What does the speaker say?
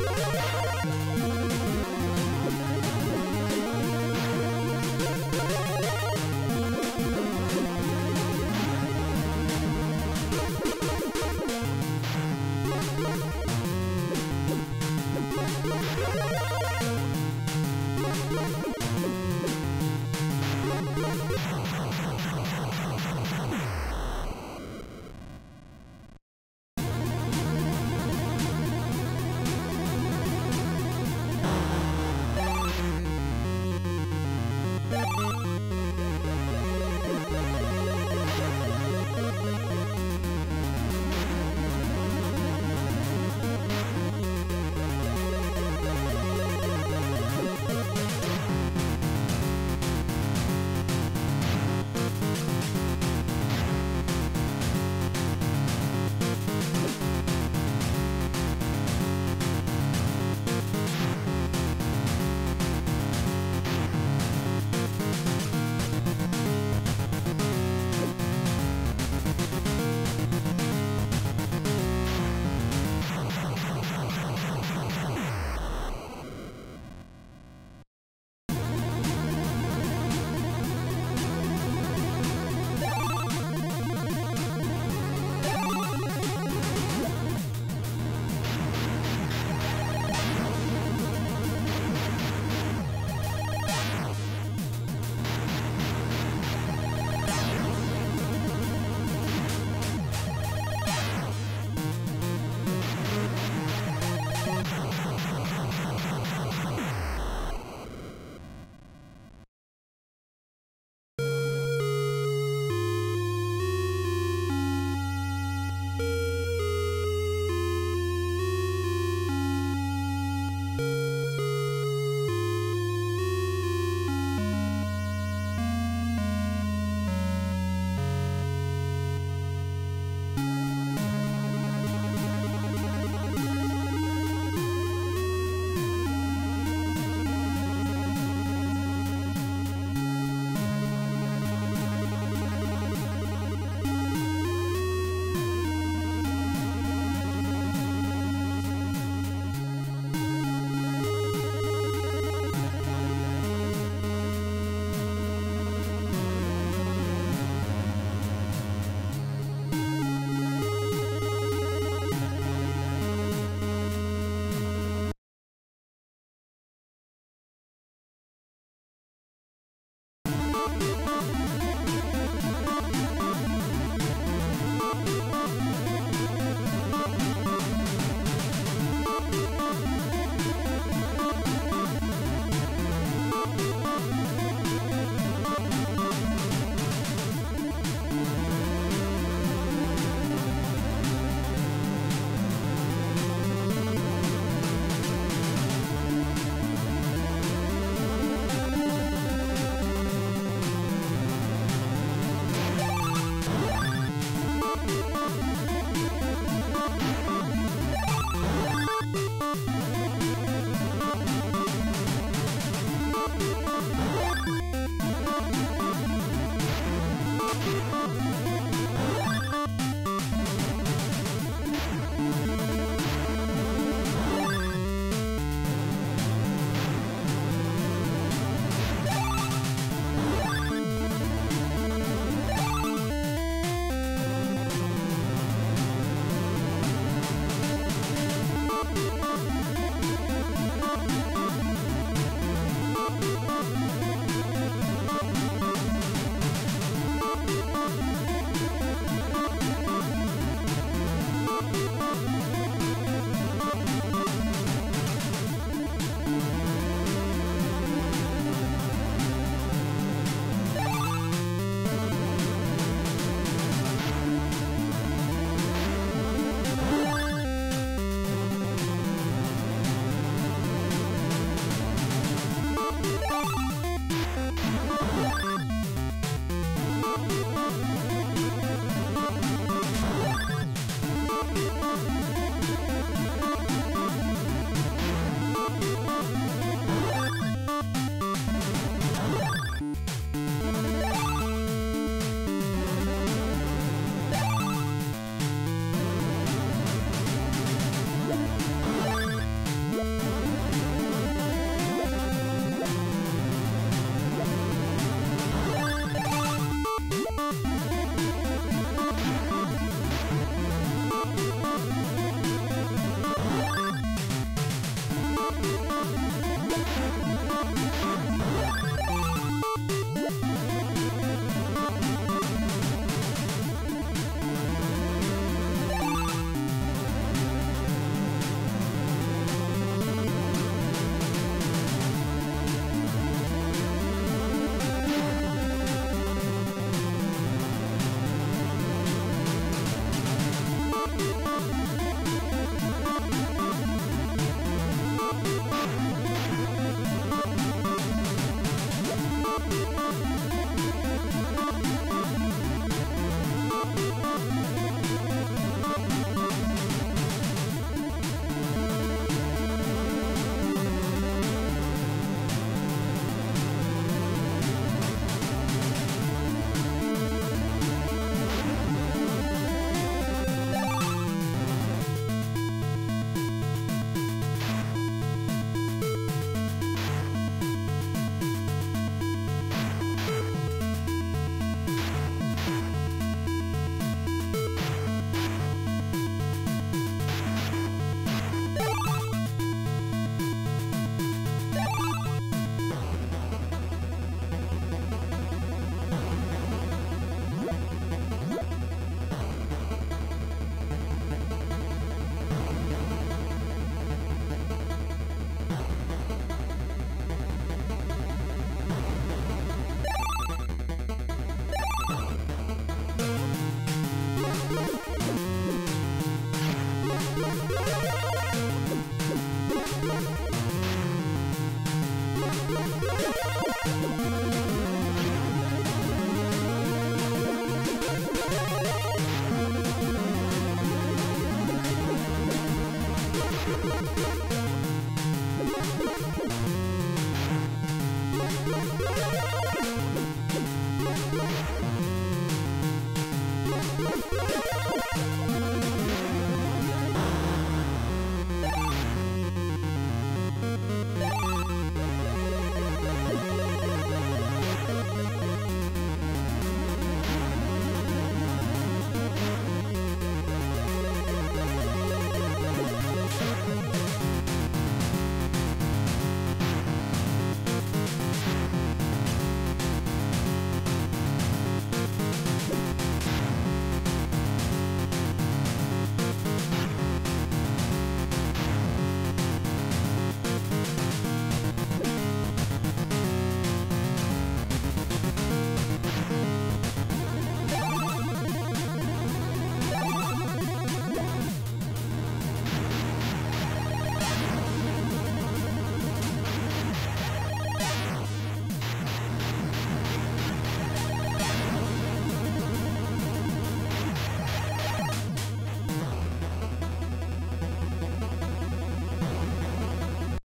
Yeah.